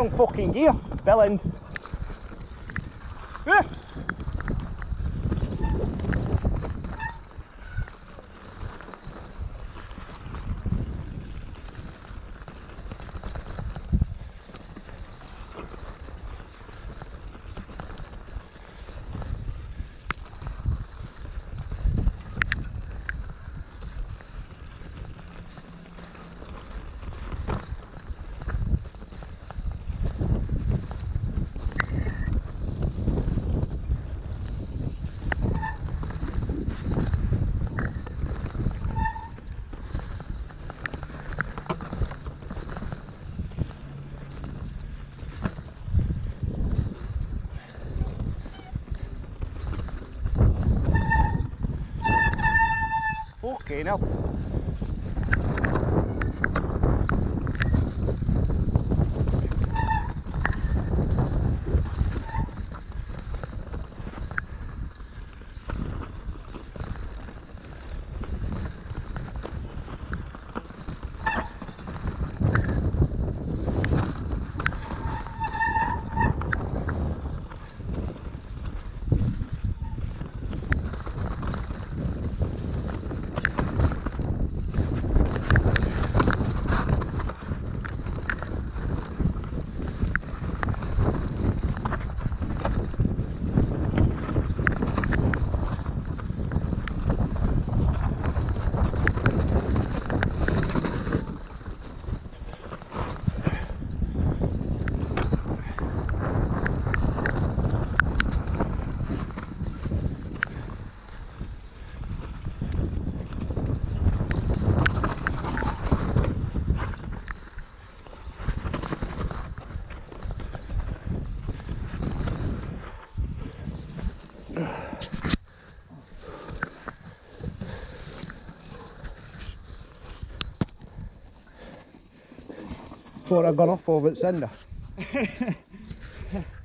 Wrong fucking gear, bell end. Okay, now. Thought I'd gone off over at sender.